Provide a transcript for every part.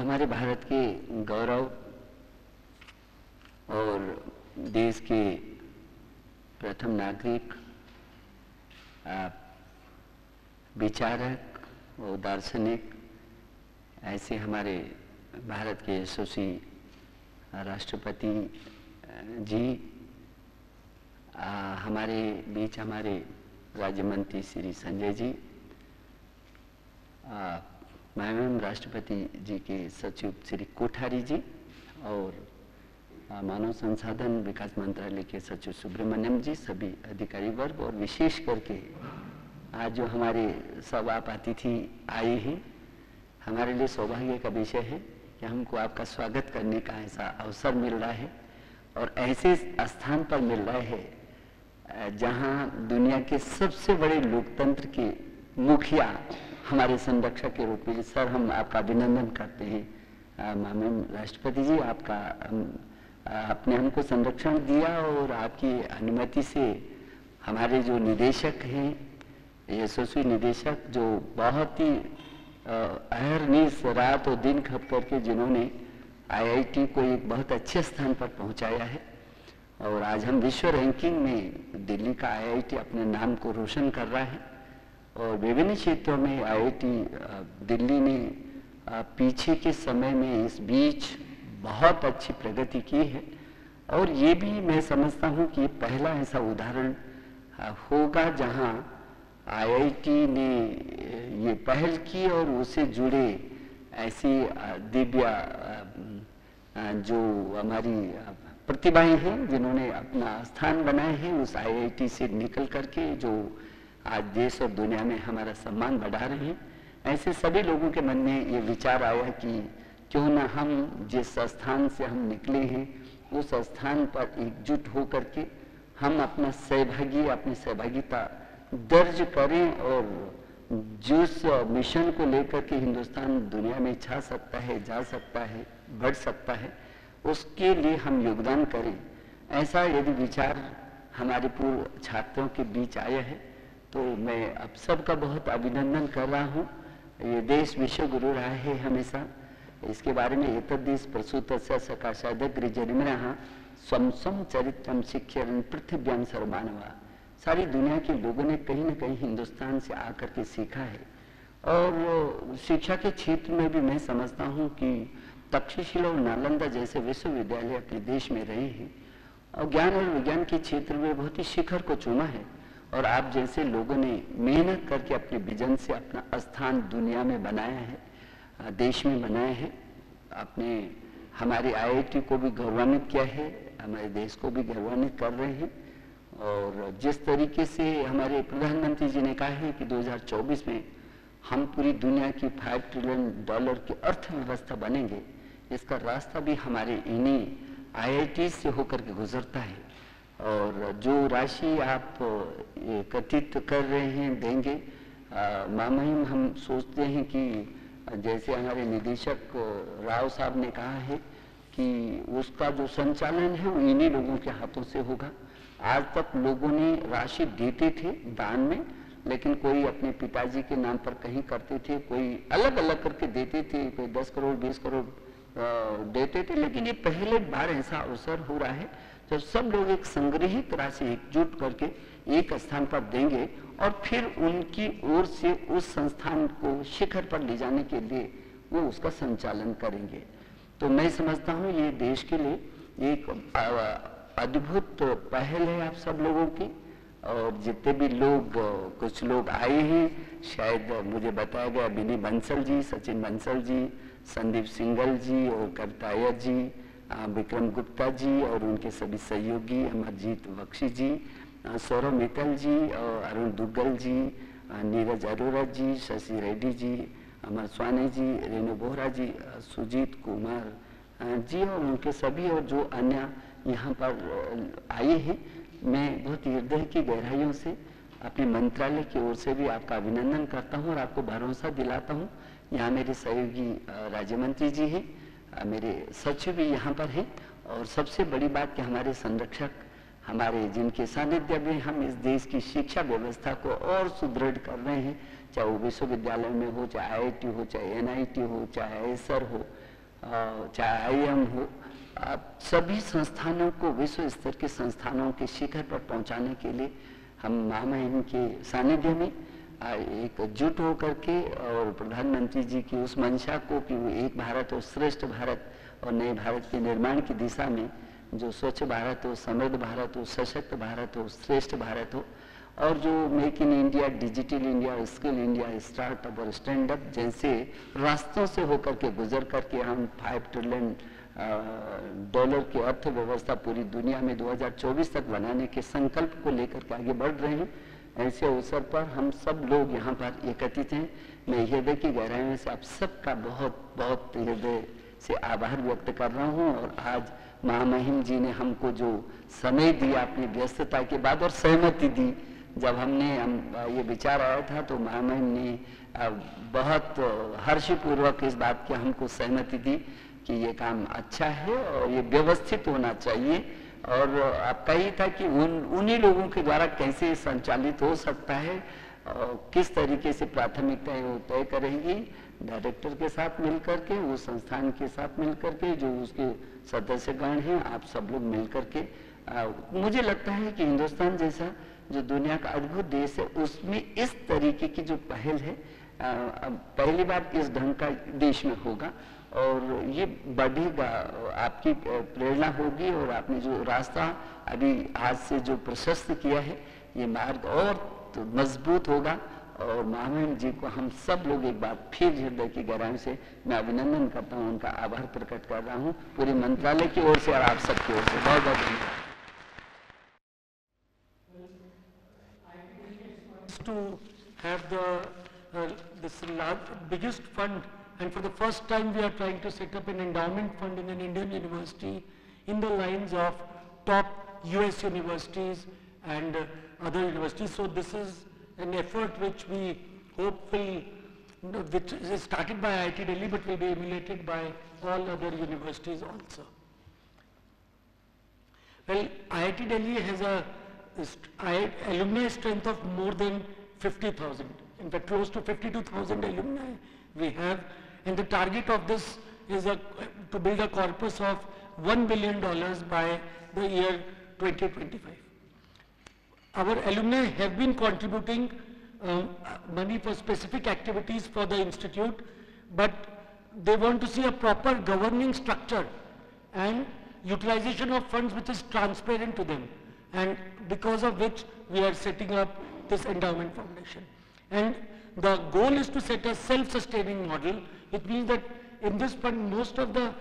हमारे भारत के गौरव और देश के प्रथम नागरिक विचारक और दार्शनिक ऐसे हमारे भारत के यशस्वी राष्ट्रपति जी आ, हमारे बीच हमारे राज्य मंत्री श्री संजय जी माननीय राष्ट्रपति जी के सचिव श्री कोठारी जी और मानव संसाधन विकास मंत्रालय के सचिव सुब्रमण्यम जी, सभी अधिकारी वर्ग और विशेष करके आज जो हमारे सब आप अतिथि आए हैं, हमारे लिए सौभाग्य का विषय है कि हमको आपका स्वागत करने का ऐसा अवसर मिल रहा है और ऐसे स्थान पर मिल रहा है जहाँ दुनिया के सबसे बड़े लोकतंत्र के मुखिया हमारे संरक्षक के रूप में सर हम आपका अभिनंदन करते हैं माननीय राष्ट्रपति जी, आपका आपने हमको संरक्षण दिया और आपकी अनुमति से हमारे जो निदेशक हैं, यशस्वी निदेशक, जो बहुत ही अहरनीस रात और दिन खप करके जिन्होंने आईआईटी को एक बहुत अच्छे स्थान पर पहुँचाया है और आज हम विश्व रैंकिंग में दिल्ली का आईआईटी अपने नाम को रोशन कर रहा है। और विभिन्न क्षेत्रों में, आईआईटी दिल्ली ने पीछे के समय में इस बीच बहुत अच्छी प्रगति की है। और ये भी मैं समझता हूँ कि पहला ऐसा उदाहरण होगा जहाँ आईआईटी ने ये पहल की और उससे जुड़े ऐसी दिव्या जो हमारी प्रतिभाएँ हैं, जिन्होंने अपना स्थान बनाए हैं उस आईआईटी से निकल करके, जो आज देश और दुनिया में हमारा सम्मान बढ़ा रहे हैं। ऐसे सभी लोगों के मन में ये विचार आया कि क्यों ना हम जिस स्थान से हम निकले हैं, उस स्थान पर एकजुट हो करके हम अपना सहभागी, अपनी सहभागिता दर्ज करें और जिस मिशन को लेकर के हिंदुस्तान दुनिया में छा सकता है, जा सकता है, बढ़ सकता है, उसके लिए हम योगदान करें। ऐसा यदि विचार हमारे पूर्व छात्रों के बीच आया है तो मैं अब सबका बहुत अभिनंदन कर रहा हूँ। ये देश विश्व गुरु रहा है हमेशा। इसके बारे में एतदेश प्रसूत सकाशादग्रजनिमना स्वम स्वम चरित्रम शिक्षण पृथ्व्याम सर्वमानवा सारी दुनिया के लोगों ने कहीं ना कहीं हिंदुस्तान से आकर के सीखा है। और शिक्षा के क्षेत्र में भी मैं समझता हूँ कि तक्षशिला और नालंदा जैसे विश्वविद्यालय अपने देश में रहे हैं। और ज्ञान और विज्ञान के क्षेत्र में बहुत ही शिखर को चुना है। और आप जैसे लोगों ने मेहनत करके अपने विजन से अपना स्थान दुनिया में बनाया है, देश में बनाया है, आपने हमारे आईआईटी को भी गौरवान्वित किया है, हमारे देश को भी गौरवान्वित कर रहे हैं। और जिस तरीके से हमारे प्रधानमंत्री जी ने कहा है कि 2024 में हम पूरी दुनिया की फाइव ट्रिलियन डॉलर की अर्थव्यवस्था बनेंगे, इसका रास्ता भी हमारे इन्हीं आईआईटी से होकर के गुजरता है। और जो राशि आप एकत्रित कर रहे हैं, देंगे मामहिम हम सोचते हैं कि जैसे हमारे निदेशक राव साहब ने कहा है कि उसका जो संचालन है, वो इन्हीं लोगों के हाथों से होगा। आज तक लोगों ने राशि देते थे दान में, लेकिन कोई अपने पिताजी के नाम पर कहीं करते थे, कोई अलग अलग करके देते थे, कोई दस करोड़, बीस करोड़ देते थे, लेकिन ये पहले बार ऐसा अवसर हो रहा है जब सब लोग एक संग्रहित राशि एकजुट करके एक स्थान पर देंगे और फिर उनकी ओर से उस संस्थान को शिखर पर ले जाने के लिए वो उसका संचालन करेंगे। तो मैं समझता हूँ ये देश के लिए एक अद्भुत पहल है आप सब लोगों की। और जितने भी लोग कुछ लोग आए हैं, शायद मुझे बताया गया, बिनी बंसल जी, सचिन बंसल जी, संदीप सिंगल जी और कविता जी विक्रम गुप्ता जी और उनके सभी सहयोगी अमरजीत बख्शी जी सौरभ मित्तल जी और अरुण दुग्गल जी नीरज अरोरा जी, शशि रेड्डी जी, अमर स्वानी जी, रेणु बोहरा जी सुजीत कुमार जी और उनके सभी और जो अन्य यहाँ पर आए हैं, मैं बहुत हृदय की गहराइयों से अपने मंत्रालय की ओर से भी आपका अभिनंदन करता हूँ और आपको भरोसा दिलाता हूँ। यहाँ मेरे सहयोगी राज्य मंत्री जी हैं। मेरे सचिव भी यहाँ पर हैं और सबसे बड़ी बात कि हमारे संरक्षक, हमारे जिनके सानिध्य में हम इस देश की शिक्षा व्यवस्था को और सुदृढ़ कर रहे हैं, चाहे वो विश्वविद्यालय में हो, चाहे आईआईटी हो, चाहे एनआईटी हो, चाहे एसर हो चाहे आई हो, आप सभी संस्थानों को, विश्व स्तर के संस्थानों के शिखर पर पहुँचाने के लिए हम महामहिम के सानिध्य में एक जुट होकर के और प्रधानमंत्री जी की उस मंशा को कि वो एक भारत और श्रेष्ठ भारत और नए भारत के निर्माण की दिशा में जो स्वच्छ भारत हो, समृद्ध भारत हो, सशक्त भारत हो, श्रेष्ठ भारत हो और जो make in India, digital India, skill India, startup और स्टैंड अप जैसे रास्तों से होकर के गुजर करके हम फाइव ट्रिलियन डॉलर की अर्थव्यवस्था पूरी दुनिया में 2024 तक बनाने के संकल्प को लेकर के आगे बढ़ रहे हैं। ऐसे अवसर पर हम सब लोग यहाँ पर एकत्रित हैं। मैं हृदय की गहराइयों से आप सबका बहुत बहुत हृदय से आभार व्यक्त कर रहा हूँ और आज महामहिम जी ने हमको जो समय दिया अपनी व्यस्तता के बाद और सहमति दी, जब हमने, हम, ये विचार आया था तो महामहिम ने बहुत हर्षपूर्वक इस बात की हमको सहमति दी कि ये काम अच्छा है और ये व्यवस्थित होना चाहिए। और आपका ही था कि उन उन्हीं लोगों के द्वारा कैसे संचालित हो सकता है और किस तरीके से प्राथमिकताएँ वो तय करेंगी डायरेक्टर के साथ मिलकर के वो संस्थान के साथ मिलकर के जो उसके सदस्यगण हैं आप सब लोग मिलकर के आ, मुझे लगता है कि हिंदुस्तान जैसा जो दुनिया का अद्भुत देश है उसमें इस तरीके की जो पहल है आ, पहली बार इस ढंग का देश में होगा और ये बढ़ेगा आपकी प्रेरणा होगी और आपने जो रास्ता अभी आज से जो प्रशस्त किया है ये मार्ग और तो मज़बूत होगा। और महामहिम जी को हम सब लोग एक बार फिर हृदय की गहराई से मैं अभिनंदन करता हूँ उनका आभार प्रकट कर रहा हूँ। पूरे मंत्रालय की ओर से और आप सबकी ओर से बहुत बहुत धन्यवाद। To have the uh, this large, biggest fund And for the first time, we are trying to set up an endowment fund in an Indian university in the lines of top US universities and uh, other universities. So this is an effort which we hope will, which is started by IIT Delhi but will be emulated by all other universities also. Well, IIT Delhi has a alumni strength of more than 50,000. In fact, close to 52,000 alumni we have and the target of this is a, to build a corpus of $1 billion by the year 2025. Our alumni have been contributing um, money for specific activities for the institute, but they want to see a proper governing structure and utilization of funds which is transparent to them and because of which we are setting up this endowment foundation. And the goal is to set a self-sustaining model it means that in this fund, most of the,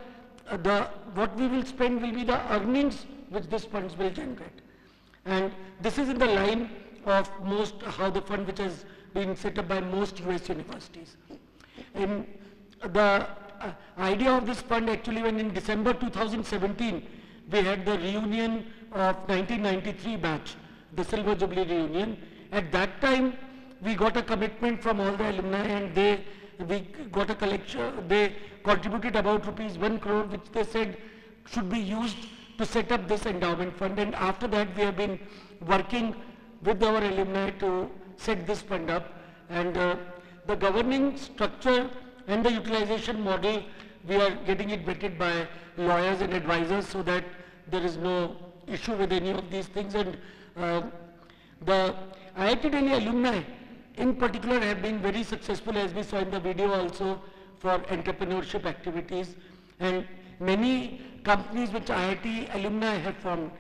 uh, the what we will spend will be the earnings which this funds will generate. And this is in the line of most how the fund which has been set up by most US universities. In the uh, idea of this fund actually when in December 2017 we had the reunion of 1993 batch, the Silver Jubilee reunion. At that time we got a commitment from all the alumni and they we got a collection, they contributed about rupees 1 crore which they said should be used to set up this endowment fund. And after that we have been working with our alumni to set this fund up. And uh, the governing structure and the utilization model we are getting it vetted by lawyers and advisors so that there is no issue with any of these things. And uh, the IIT Delhi alumni in particular have been very successful as we saw in the video also for entrepreneurship activities and many companies which IIT alumni have formed,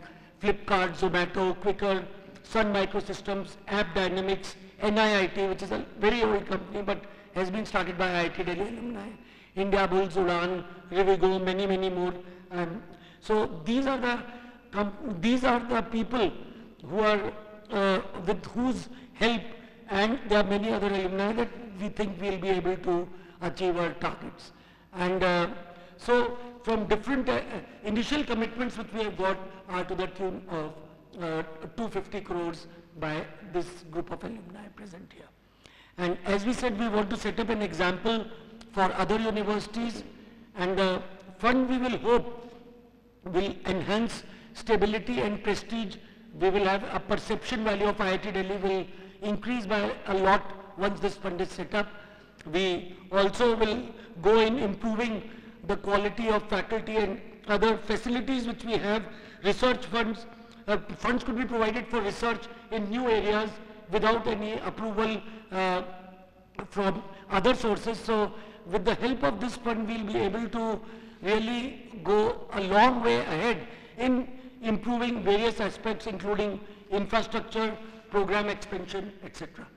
Flipkart, Zomato, Quikr, Sun Microsystems, App Dynamics, NIIT which is a very old company but has been started by IIT Delhi alumni, India Bulls, Udaan, Rivigo, many many more. Um, so these are the these are the people who are uh, with whose help and there are many other alumni that we think we will be able to achieve our targets. And uh, so from different uh, initial commitments which we have got are to the tune of uh, 250 crores by this group of alumni present here. And as we said, we want to set up an example for other universities and the fund we will hope will enhance stability and prestige. We will have a perception value of IIT Delhi will increase by a lot once this fund is set up. We also will go in improving the quality of faculty and other facilities which we have, research funds, uh, funds could be provided for research in new areas without any approval uh, from other sources. So with the help of this fund, we'll be able to really go a long way ahead in improving various aspects, including infrastructure, program expansion, etc.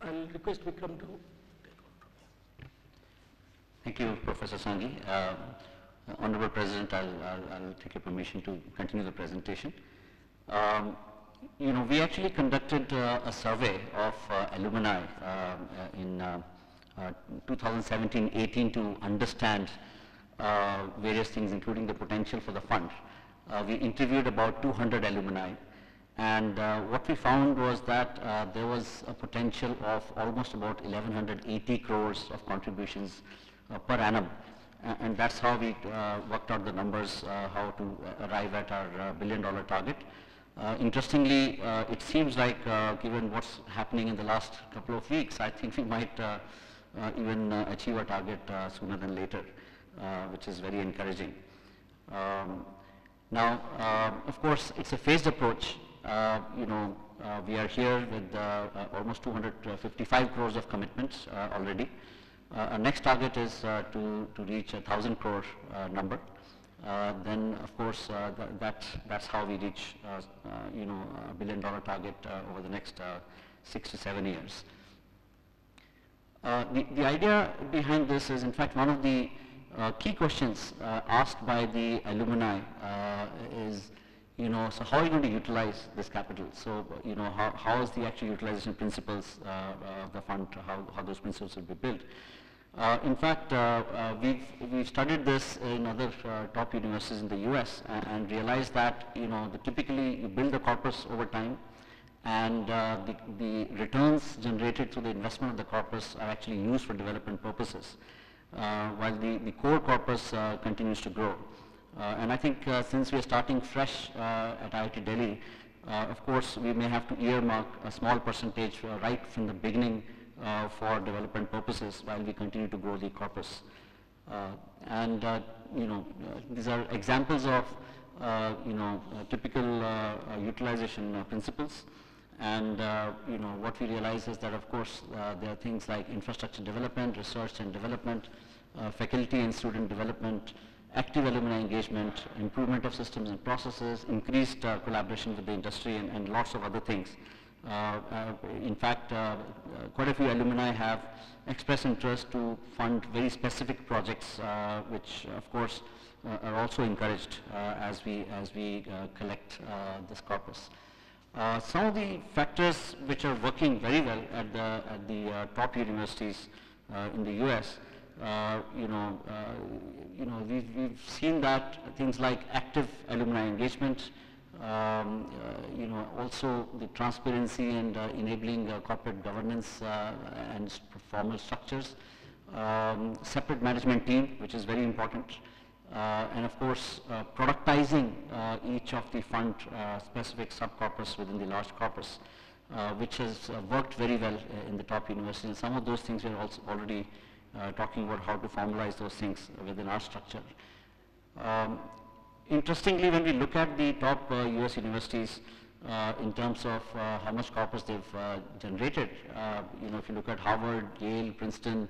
I'll request Vikram to Thank you, Professor Sanghi. Uh, Honorable President, I'll, I'll, I'll take your permission to continue the presentation. Um, you know, we actually conducted uh, a survey of uh, alumni uh, uh, in 2017-18 to understand uh, various things, including the potential for the fund. Uh, we interviewed about 200 alumni, and uh, what we found was that uh, there was a potential of almost about 1180 crores of contributions uh, per annum. And that's how we uh, worked out the numbers, uh, how to uh, arrive at our uh, billion dollar target. Uh, Interestingly, uh, it seems like, uh, given what's happening in the last couple of weeks, I think we might uh, uh, even uh, achieve our target uh, sooner than later, uh, which is very encouraging. Um, Now, um, of course, it's a phased approach. Uh, You know, uh, we are here with uh, almost 255 crores of commitments already. Our next target is to to reach a 1,000 crore number. Uh, Then, of course, uh, tha- that that's how we reach, uh, you know, a billion dollar target over the next six to seven years. The, the idea behind this is, in fact, one of the key questions asked by the alumni is, you know, so how are you going to utilize this capital? So, you know, how, how is the actual utilization principles uh, uh, of the fund, how, how those principles will be built? Uh, in fact, uh, uh, we've, we've studied this in other uh, top universities in the US and, and realized that, you know, the typically you build the corpus over time and the, the returns generated through the investment of the corpus are actually used for development purposes, while the, the core corpus continues to grow. Uh, and I think uh, since we are starting fresh uh, at IIT Delhi, of course we may have to earmark a small percentage right from the beginning for development purposes while we continue to grow the corpus. And you know, these are examples of you know typical utilization principles. And uh, you know what we realize is that of course uh, there are things like infrastructure development, research and development, uh, faculty and student development, active alumni engagement, improvement of systems and processes, increased uh, collaboration with the industry, and, and lots of other things. Uh, uh, in fact, uh, uh, quite a few alumni have expressed interest to fund very specific projects, which of course are also encouraged as we as we collect this corpus. Some of the factors which are working very well at the at the top universities in the U.S. Uh, you know, uh, you know, we've, we've seen that things like active alumni engagement, um, uh, you know, also the transparency and enabling corporate governance and formal structures, um, separate management team, which is very important, uh, and of course, uh, productizing uh, each of the fund specific subcorpus within the large corpus, which has worked very well in the top universities. Some of those things we're also already talking about how to formalize those things within our structure. Um, interestingly, when we look at the top uh, US universities uh, in terms of uh, how much corpus they've uh, generated, uh, you know, if you look at Harvard, Yale, Princeton,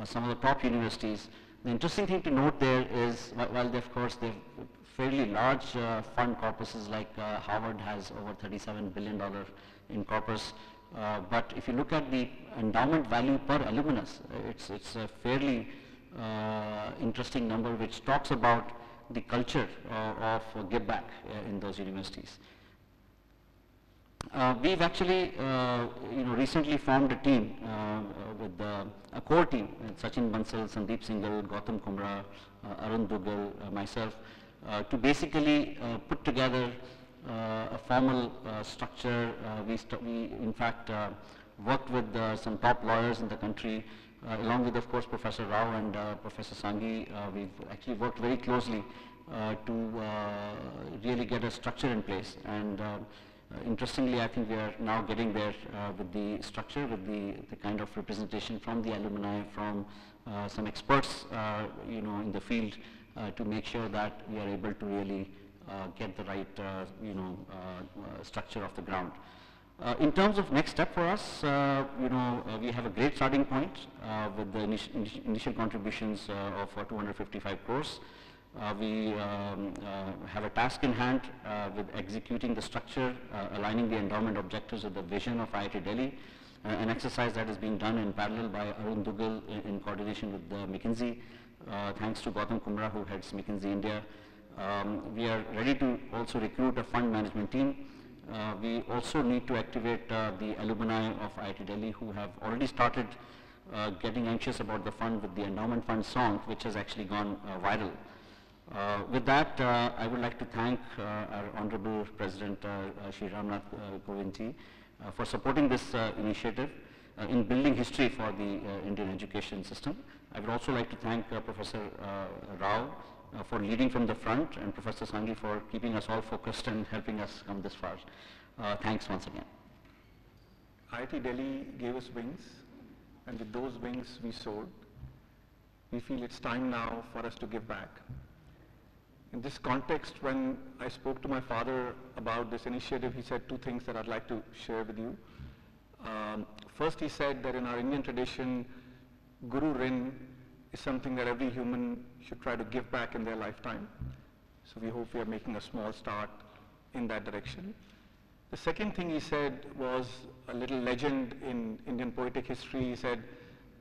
uh, some of the top universities, the interesting thing to note there is, whi- while they, of course they have fairly large uh, fund corpuses like uh, Harvard has over 37 billion dollar in corpus, uh, but if you look at the endowment value per alumnus, it's it's a fairly uh, interesting number which talks about the culture uh, of give back uh, in those universities. Uh, we've actually, you know, recently formed a team with a core team, Sachin Bansal, Sandeep Singhal, Gautam Kumra, Arun Duggal, myself, to basically put together a formal uh, structure. Uh, we, st- we, in fact, uh, worked with uh, some top lawyers in the country, uh, along with, of course, Professor Rao and uh, Professor Sanghi. Uh, we've actually worked very closely uh, to uh, really get a structure in place. And uh, interestingly, I think we are now getting there uh, with the structure, with the, the kind of representation from the alumni, from uh, some experts, uh, you know, in the field uh, to make sure that we are able to really uh, get the right, uh, you know, uh, uh, structure of the ground. Uh, in terms of next step for us, uh, you know, uh, we have a great starting point uh, with the initi- initi- initial contributions uh, of uh, 255 crores. Uh, we um, uh, have a task in hand uh, with executing the structure, uh, aligning the endowment objectives with the vision of IIT Delhi, uh, an exercise that is being done in parallel by Arun Duggal in, in coordination with uh, McKinsey. Uh, thanks to Gautam Kumra who heads McKinsey India. Um, we are ready to also recruit a fund management team. Uh, we also need to activate uh, the alumni of IIT Delhi who have already started uh, getting anxious about the fund with the endowment fund song, which has actually gone uh, viral. Uh, with that, uh, I would like to thank our Honorable President uh, Shri Ramnath uh, for supporting this initiative in building history for the Indian education system. I would also like to thank Professor Rao uh, for leading from the front and Professor Sanghi for keeping us all focused and helping us come this far. Uh, thanks once again. IIT Delhi gave us wings, and with those wings we soared. We feel it's time now for us to give back. In this context, when I spoke to my father about this initiative, he said two things that I'd like to share with you. Um, first, he said that in our Indian tradition, Guru Rin is something that every human should try to give back in their lifetime. So we hope we are making a small start in that direction. The second thing he said was a little legend in Indian poetic history. He said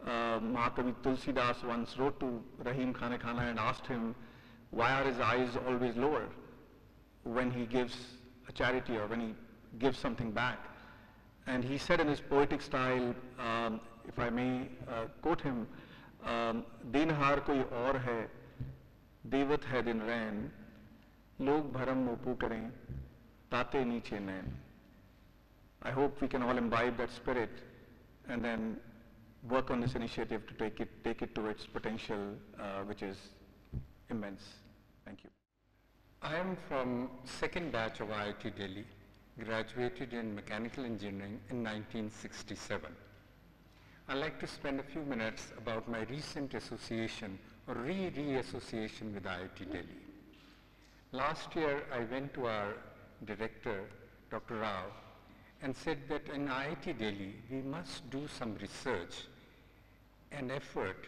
uh, Mahakavi Tulsidas once wrote to Rahim Khane Khana and asked him, why are his eyes always lower when he gives a charity or when he gives something back? And he said in his poetic style, um, if I may uh, quote him, um, दिनहार कोई और है देवत है दिन रैन लोग भरम मोपू करें ताते नीचे नैन I hope we can all imbibe that spirit and then work on this initiative to take it, take it to its potential, uh, which is immense. Thank you. I am from second batch of IIT Delhi, graduated in mechanical engineering in 1967. I'd like to spend a few minutes about my recent association or re-re-association with IIT Delhi. Last year, I went to our director, Dr. Rao, and said that in IIT Delhi, we must do some research and effort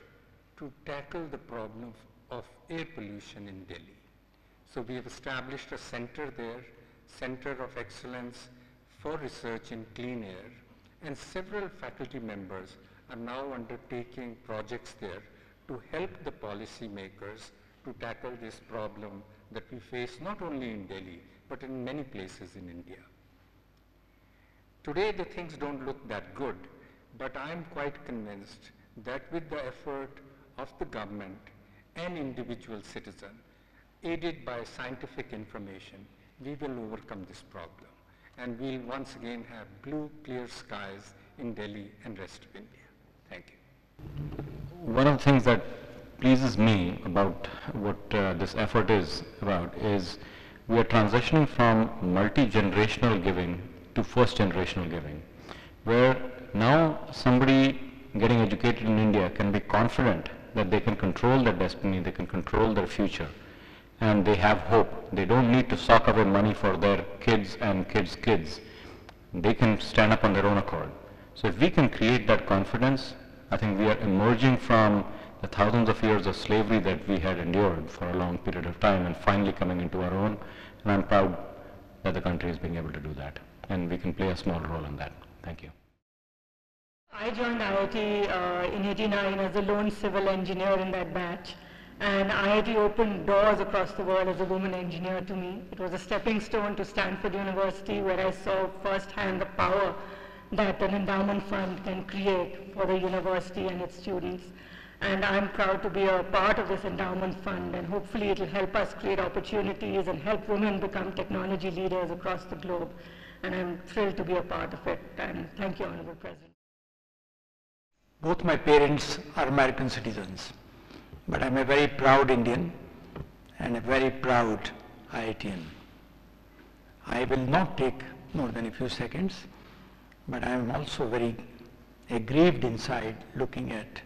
to tackle the problem of air pollution in Delhi. So we have established a center there, Center of Excellence for Research in Clean Air, and several faculty members are now undertaking projects there to help the policymakers to tackle this problem that we face not only in Delhi, but in many places in India. Today the things don't look that good, but I am quite convinced that with the effort of the government and individual citizen, aided by scientific information, we will overcome this problem. And we'll once again have blue, clear skies in Delhi and rest of India. Thank you. One of the things that pleases me about what uh, this effort is about is we are transitioning from multi-generational giving to first generational giving, where now somebody getting educated in India can be confident that they can control their destiny, they can control their future, and they have hope. They don't need to sock away money for their kids and kids' kids. They can stand up on their own accord. So if we can create that confidence, I think we are emerging from the thousands of years of slavery that we had endured for a long period of time and finally coming into our own. And I'm proud that the country is being able to do that. And we can play a small role in that. Thank you. I joined IIT uh, in 89 as a lone civil engineer in that batch. And IIT opened doors across the world as a woman engineer to me. It was a stepping stone to Stanford University where I saw firsthand the power that an endowment fund can create for the university and its students. And I'm proud to be a part of this endowment fund and hopefully it will help us create opportunities and help women become technology leaders across the globe. And I'm thrilled to be a part of it. And thank you, Honorable President. Both my parents are American citizens, but I'm a very proud Indian and a very proud IITian. I will not take more than a few seconds, but I am also very aggrieved inside looking at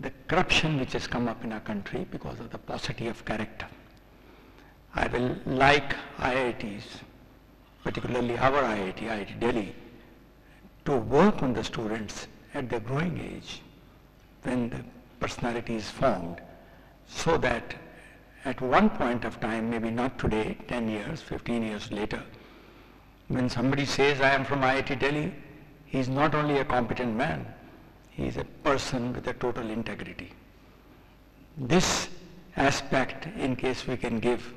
the corruption which has come up in our country because of the paucity of character. I will like IITs, particularly our IIT, IIT Delhi, to work on the students at their growing age when the personality is formed so that at one point of time, maybe not today, 10 years, 15 years later, when somebody says, I am from IIT Delhi, he is not only a competent man, he is a person with a total integrity. This aspect, in case we can give,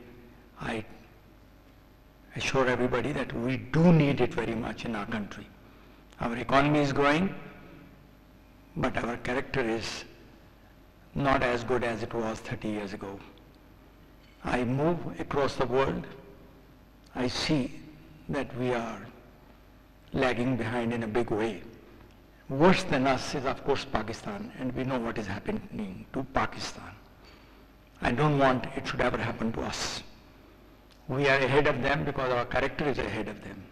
I assure everybody that we do need it very much in our country. Our economy is growing, but our character is not as good as it was 30 years ago. I move across the world, I see that we are lagging behind in a big way. Worse than us is of course Pakistan and we know what is happening to Pakistan. I don't want it should ever happen to us. We are ahead of them because our character is ahead of them.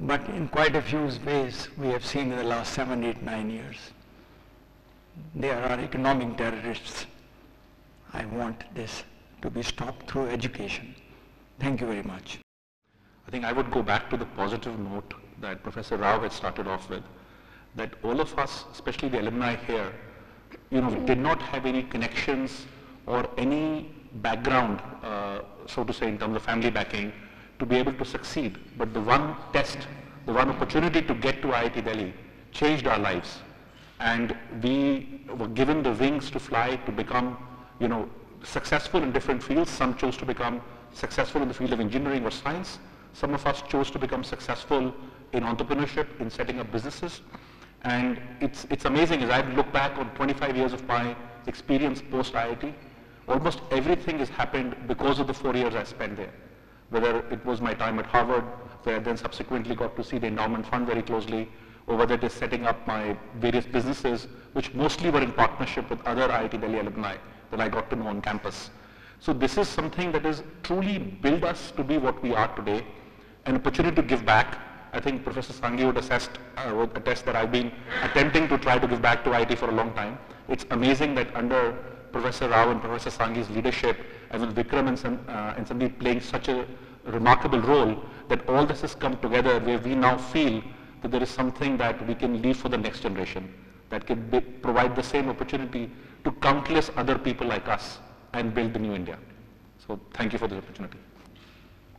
But in quite a few ways we have seen in the last seven, eight, nine years, there are economic terrorists. I want this to be stopped through education. Thank you very much. I think I would go back to the positive note that Professor Rao had started off with, that all of us, especially the alumni here, you know, did not have any connections or any background, uh, so to say, in terms of family backing, to be able to succeed. But the one test, the one opportunity to get to IIT Delhi changed our lives. And we were given the wings to fly to become, you know, successful in different fields. Some chose to become successful in the field of engineering or science. Some of us chose to become successful in entrepreneurship, in setting up businesses. And it's, it's amazing as I look back on 25 years of my experience post-IIT, almost everything has happened because of the four years I spent there. Whether it was my time at Harvard, where I then subsequently got to see the endowment fund very closely, or whether it is setting up my various businesses, which mostly were in partnership with other IIT Delhi alumni that I got to know on campus. So this is something that has truly built us to be what we are today, an opportunity to give back. I think Professor Sanghi would, assessed, uh, would attest that I've been attempting to try to give back to IIT for a long time. It's amazing that under Professor Rao and Professor Sanghi's leadership, and with Vikram and, some, uh, and Sandeep playing such a remarkable role, that all this has come together where we now feel that there is something that we can leave for the next generation, that can be, provide the same opportunity to countless other people like us and build the new India. So thank you for this opportunity.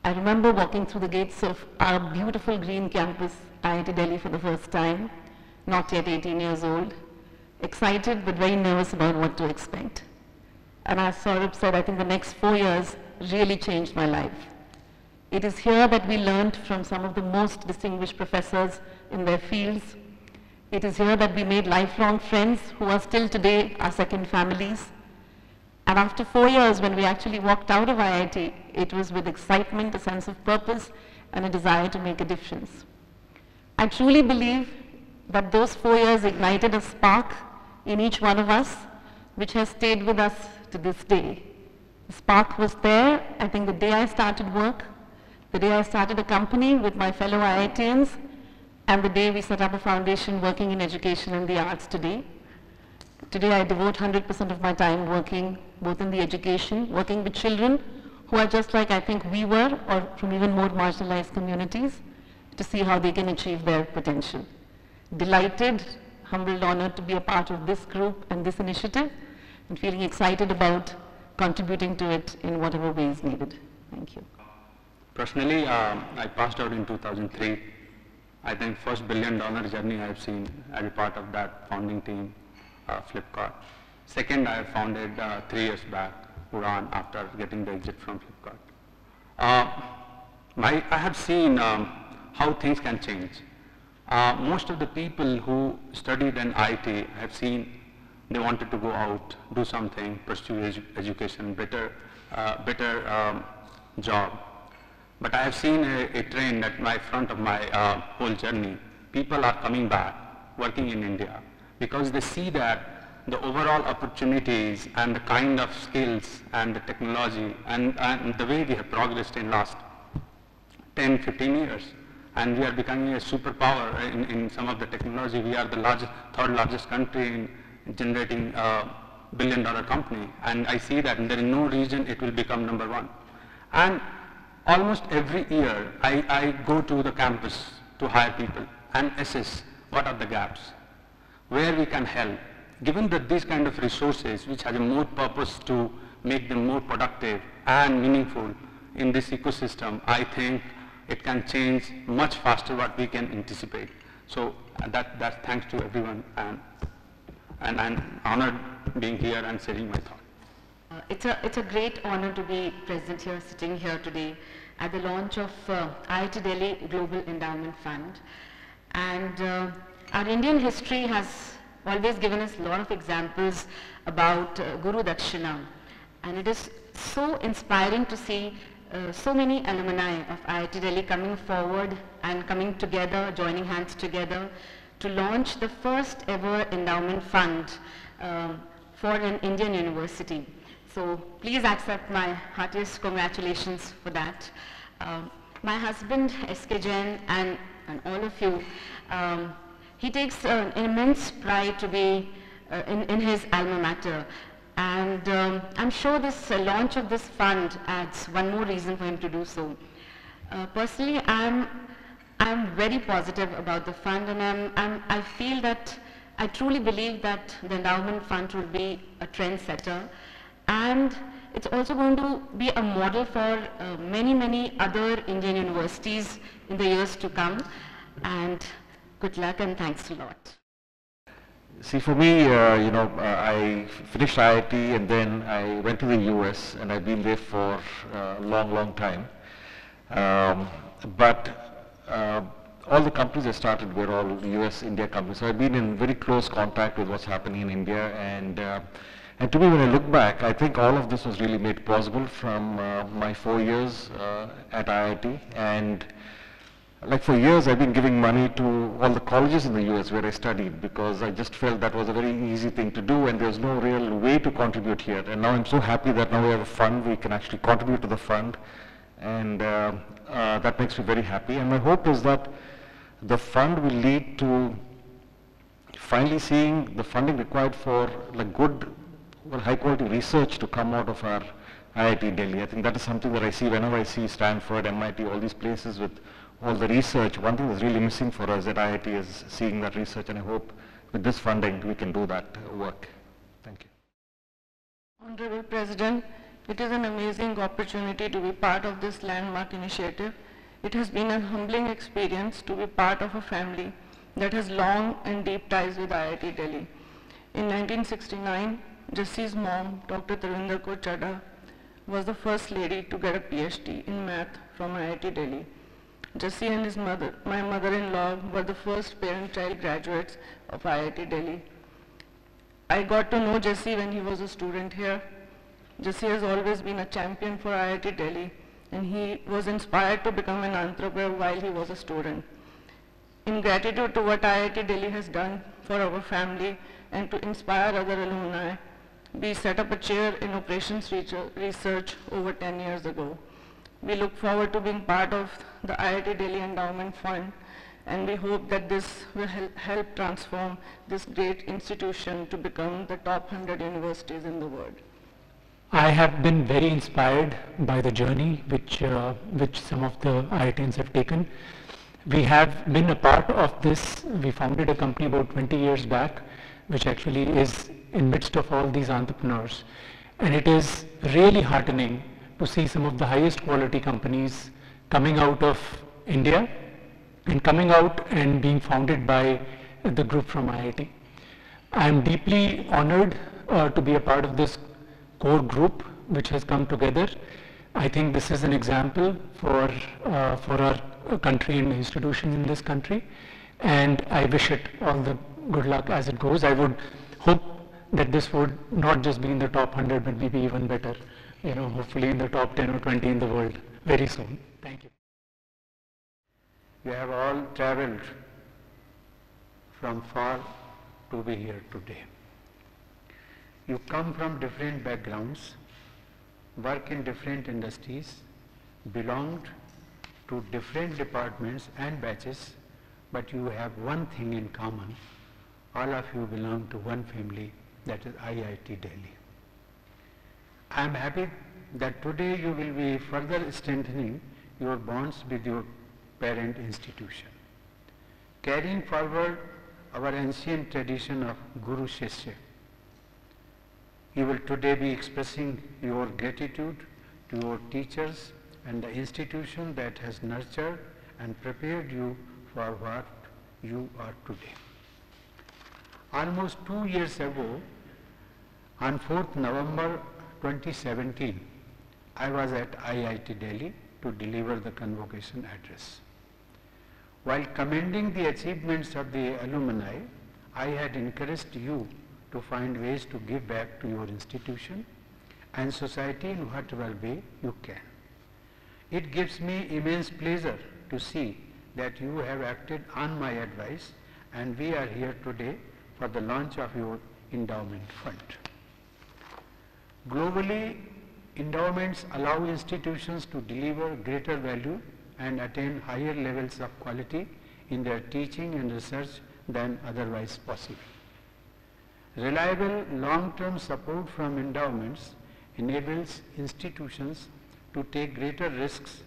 I remember walking through the gates of our beautiful green campus, IIT Delhi for the first time, not yet 18 years old, excited but very nervous about what to expect. And as Saurabh said, I think the next four years really changed my life. It is here that we learned from some of the most distinguished professors in their fields. It is here that we made lifelong friends who are still today our second families. And after four years, when we actually walked out of IIT, it was with excitement, a sense of purpose, and a desire to make a difference. I truly believe that those four years ignited a spark in each one of us, which has stayed with us to this day. The spark was there, I think the day I started work, the day I started a company with my fellow IITians, and the day we set up a foundation working in education and the arts today. Today I devote 100% of my time working both in the education, working with children who are just like I think we were or from even more marginalized communities to see how they can achieve their potential. Delighted, humbled, honored to be a part of this group and this initiative and feeling excited about contributing to it in whatever way is needed. Thank you. Personally, um, I passed out in 2003. I think first billion dollar journey I've seen as a part of that founding team, uh, Flipkart. Second, I founded uh, three years back, Udaan, after getting the exit from Flipkart. Uh, my, I have seen um, how things can change. Uh, most of the people who studied in IT have seen they wanted to go out, do something, pursue edu education, better, uh, better um, job. But I have seen a, a trend at my front of my uh, whole journey. People are coming back, working in India, because they see that the overall opportunities and the kind of skills and the technology and, and the way we have progressed in last 10, 15 years. And we are becoming a superpower in, in some of the technology. We are the largest, third largest country in generating a billion dollar company. And I see that there is no reason it will become number one. And almost every year, I, I go to the campus to hire people and assess what are the gaps, where we can help. Given that these kind of resources, which has a more purpose to make them more productive and meaningful in this ecosystem, I think it can change much faster what we can anticipate. So uh, that, that's thanks to everyone and, and I'm honored being here and sharing my thought. Uh, it's, a, it's a great honor to be present here, sitting here today at the launch of uh, IIT Delhi Global Endowment Fund. And uh, our Indian history has always given us a lot of examples about uh, Guru Dakshina. And it is so inspiring to see uh, so many alumni of IIT Delhi coming forward and coming together, joining hands together to launch the first ever endowment fund um, for an Indian university. So please accept my heartiest congratulations for that. Um, my husband, S.K. Jain, and, and all of you, um, he takes uh, immense pride to be uh, in, in his alma mater. And um, I'm sure this uh, launch of this fund adds one more reason for him to do so. Uh, personally, I'm, I'm very positive about the fund and I'm, I'm, I feel that I truly believe that the endowment fund will be a trendsetter and it's also going to be a model for uh, many, many other Indian universities in the years to come. And good luck and thanks a lot. See, for me, uh, you know, uh, I finished IIT and then I went to the US and I've been there for uh, a long, long time. Um, but uh, all the companies I started were all US India companies. So I've been in very close contact with what's happening in India. And, uh, and to me, when I look back, I think all of this was really made possible from uh, my four years at IIT. And like for years I've been giving money to all the colleges in the US where I studied because I just felt that was a very easy thing to do and there was no real way to contribute here. And now I'm so happy that now we have a fund, we can actually contribute to the fund and uh, uh, that makes me very happy. And my hope is that the fund will lead to finally seeing the funding required for like good, well, high quality research to come out of our IIT Delhi. I think that is something that I see whenever I see Stanford, MIT, all these places with all the research, one thing that's really missing for us at IIT is seeing that research and I hope with this funding we can do that work. Thank you. Honorable President, it is an amazing opportunity to be part of this landmark initiative. It has been a humbling experience to be part of a family that has long and deep ties with IIT Delhi. In 1969, Jassie's mom, Dr. Tarvinder Kaur Chadha, was the first lady to get a PhD in math from IIT Delhi. Jesse and his mother, my mother-in-law, were the first parent-child graduates of IIT Delhi. I got to know Jesse when he was a student here. Jesse has always been a champion for IIT Delhi, and he was inspired to become an entrepreneur while he was a student. In gratitude to what IIT Delhi has done for our family and to inspire other alumni, we set up a chair in operations research over 10 years ago. We look forward to being part of the IIT Delhi Endowment Fund and we hope that this will help, transform this great institution to become the top 100 universities in the world. I have been very inspired by the journey which, uh, which some of the IITians have taken. We have been a part of this. We founded a company about 20 years back, which actually is in midst of all these entrepreneurs. And it is really heartening to see some of the highest quality companies coming out of India and coming out and being founded by the group from IIT. I am deeply honored uh, to be a part of this core group which has come together. I think this is an example for, uh, for our country and institutions in this country and I wish it all the good luck as it goes. I would hope that this would not just be in the top 100 but maybe even better you know, hopefully in the top 10 or 20 in the world very soon. Thank you. You have all traveled from far to be here today. You come from different backgrounds, work in different industries, belonged to different departments and batches, but you have one thing in common. All of you belong to one family, that is IIT Delhi. I am happy that today you will be further strengthening your bonds with your parent institution. Carrying forward our ancient tradition of Guru Shishya, you will today be expressing your gratitude to your teachers and the institution that has nurtured and prepared you for what you are today. Almost two years ago, on 4th November 2017, I was at IIT Delhi to deliver the convocation address. While commending the achievements of the alumni, I had encouraged you to find ways to give back to your institution and society in whatever way you can. It gives me immense pleasure to see that you have acted on my advice and we are here today for the launch of your endowment fund. Globally, endowments allow institutions to deliver greater value and attain higher levels of quality in their teaching and research than otherwise possible. Reliable long-term support from endowments enables institutions to take greater risks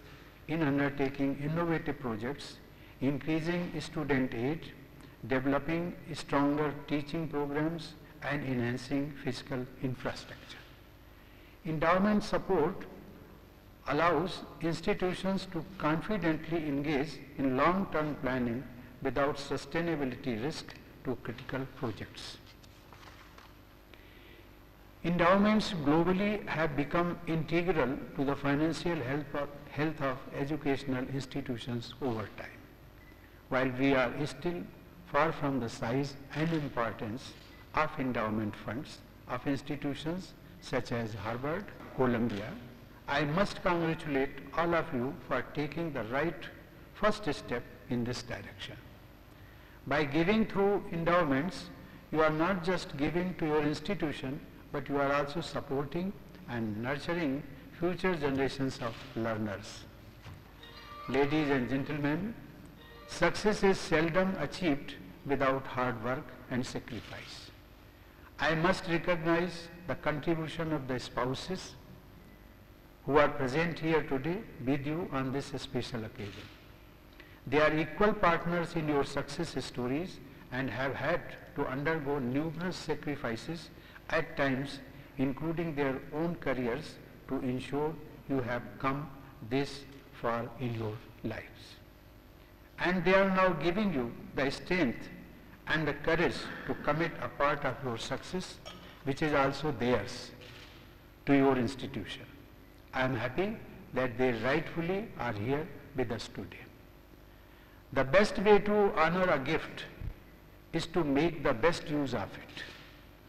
in undertaking innovative projects, increasing student aid, developing stronger teaching programs and enhancing physical infrastructure. Endowment support allows institutions to confidently engage in long-term planning without sustainability risk to critical projects. Endowments globally have become integral to the financial health of, health of educational institutions over time. While we are still far from the size and importance of endowment funds of institutions such as Harvard, Columbia, I must congratulate all of you for taking the right first step in this direction. By giving through endowments, you are not just giving to your institution, but you are also supporting and nurturing future generations of learners. Ladies and gentlemen, success is seldom achieved without hard work and sacrifice. I must recognize the contribution of the spouses who are present here today with you on this special occasion. They are equal partners in your success stories and have had to undergo numerous sacrifices at times including their own careers to ensure you have come this far in your lives. And they are now giving you the strength and the courage to commit a part of your success which is also theirs to your institution. I am happy that they rightfully are here with us today. The best way to honor a gift is to make the best use of it.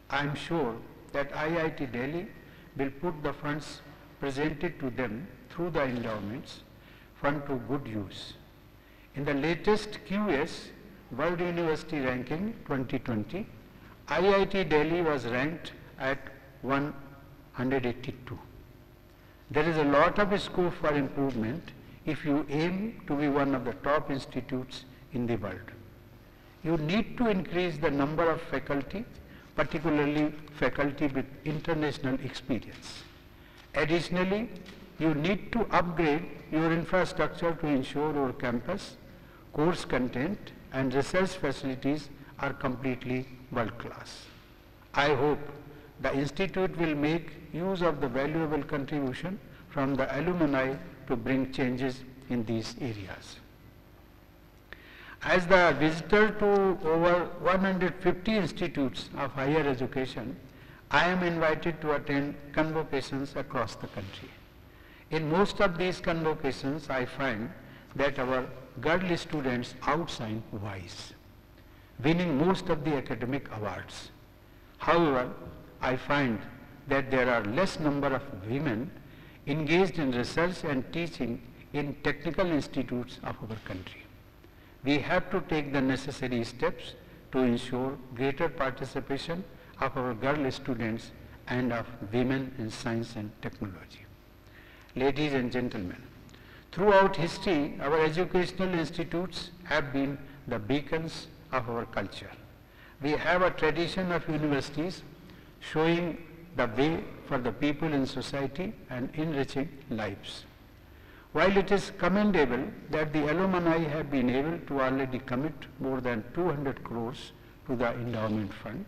I am sure that IIT Delhi will put the funds presented to them through the endowments fund to good use. In the latest QS World University Ranking 2020, IIT Delhi was ranked at 182. There is a lot of scope for improvement if you aim to be one of the top institutes in the world. You need to increase the number of faculty, particularly faculty with international experience. Additionally, you need to upgrade your infrastructure to ensure your campus, course content and research facilities are completely world class. I hope the institute will make use of the valuable contribution from the alumni to bring changes in these areas. As the visitor to over 150 institutes of higher education, I am invited to attend convocations across the country. In most of these convocations, I find that our girl students outshine boys, winning most of the academic awards. However, I find that there are less number of women engaged in research and teaching in technical institutes of our country. We have to take the necessary steps to ensure greater participation of our girl students and of women in science and technology. Ladies and gentlemen, Throughout history, our educational institutes have been the beacons of our culture. We have a tradition of universities showing the way for the people in society and enriching lives. While it is commendable that the alumni have been able to already commit more than 200 crores to the endowment fund,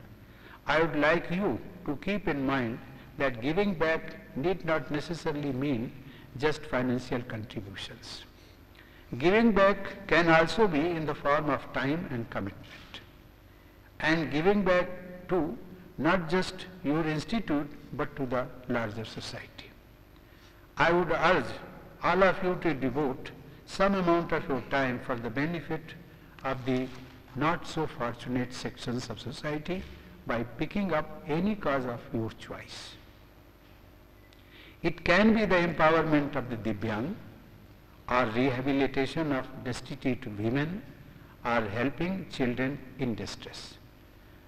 I would like you to keep in mind that giving back need not necessarily mean just financial contributions. Giving back can also be in the form of time and commitment. And giving back to not just your institute but to the larger society. I would urge all of you to devote some amount of your time for the benefit of the not so fortunate sections of society by picking up any cause of your choice. It can be the empowerment of the Divyang or rehabilitation of destitute women or helping children in distress.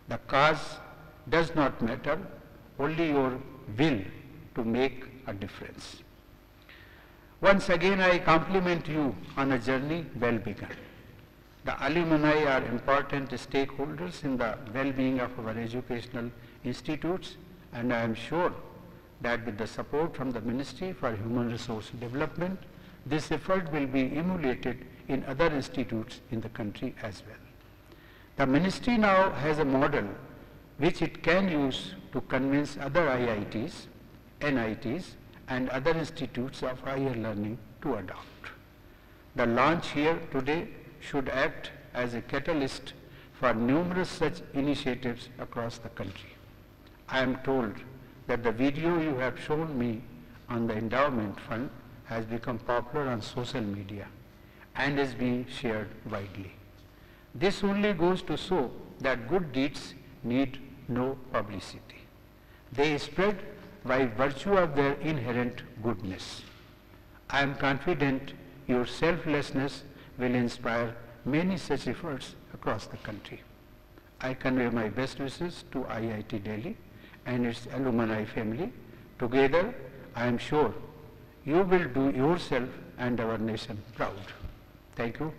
The cause does not matter, only your will to make a difference. Once again I compliment you on a journey well begun. The alumni are important stakeholders in the well-being of our educational institutes and I am sure that with the support from the Ministry for Human Resource Development, this effort will be emulated in other institutes in the country as well. The Ministry now has a model which it can use to convince other IITs, NITs and other institutes of higher learning to adopt. The launch here today should act as a catalyst for numerous such initiatives across the country. I am told that the video you have shown me on the endowment fund has become popular on social media and is being shared widely. This only goes to show that good deeds need no publicity. They spread by virtue of their inherent goodness. I am confident your selflessness will inspire many such efforts across the country. I convey my best wishes to IIT Delhi and its alumni family. Together, I am sure you will do yourself and our nation proud. Thank you.